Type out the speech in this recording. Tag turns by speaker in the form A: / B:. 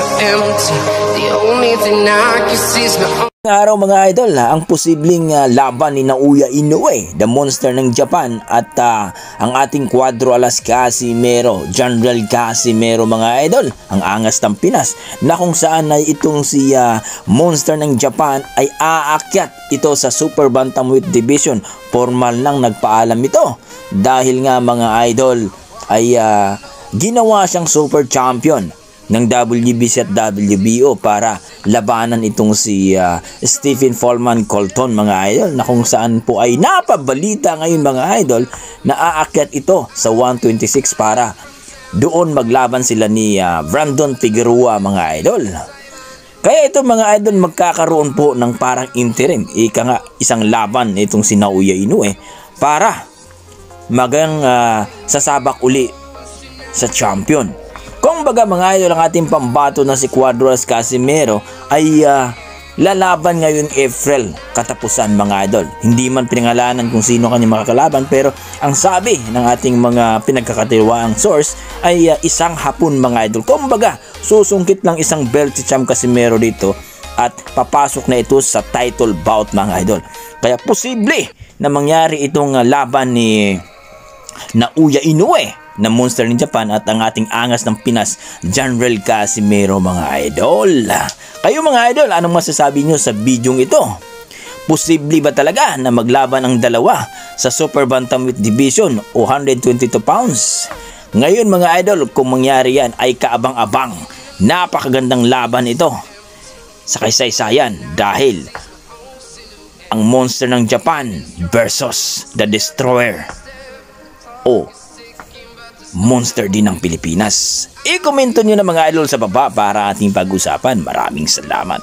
A: empty. The only thing I can see is my own.
B: Araw mga idol, ha, ang posibleng ah, laban ni Naoya Inoue, the monster ng Japan at ah, ang ating Cuadro Alas Casimero, General Casimero mga idol, ang angas ng Pinas na kung saan ay itong si ah, monster ng Japan ay aakyat ito sa Super Bantamweight Division. Formal nang nagpaalam ito dahil nga mga idol ay ah, ginawa siyang super champion ng WBC at WBO para labanan itong si ah, Stephen Foreman Colton mga idol na kung saan po ay napabalita ngayon mga idol na aakyat ito sa 126 para doon maglaban sila ni ah, Brandon Figueroa mga idol. Kaya ito mga idol magkakaroon po ng parang interim, ika nga isang laban itong si Naoya Inoue para magang ah, sasabak uli sa champion. Kung baga mga idol ang ating pambato na si Cuadros Casimero ay ah, lalaban ngayon April katapusan mga idol. Hindi man pinangalanan kung sino kanya makakalaban pero ang sabi ng ating mga pinagkakatiwaang source ay ah, isang hapon mga idol. Kung baga susungkit lang isang belt si Cham Casimero dito at papasok na ito sa title bout mga idol. Kaya posible na mangyari itong ah, laban ni Nauya Inoue na monster ng Japan at ang ating angas ng Pinas, General Casimero mga idol. Kayo mga idol, anong masasabi nyo sa bidyong ito? Posible ba talaga na maglaban ang dalawa sa Super Bantamweight Division o 122 pounds? Ngayon mga idol, kung mangyari yan ay kaabang-abang. Napakagandang laban ito sa kaysaysayan dahil ang monster ng Japan versus the destroyer o monster din ng Pilipinas. I-komento nyo na mga idol sa baba para ating pag-usapan. Maraming salamat.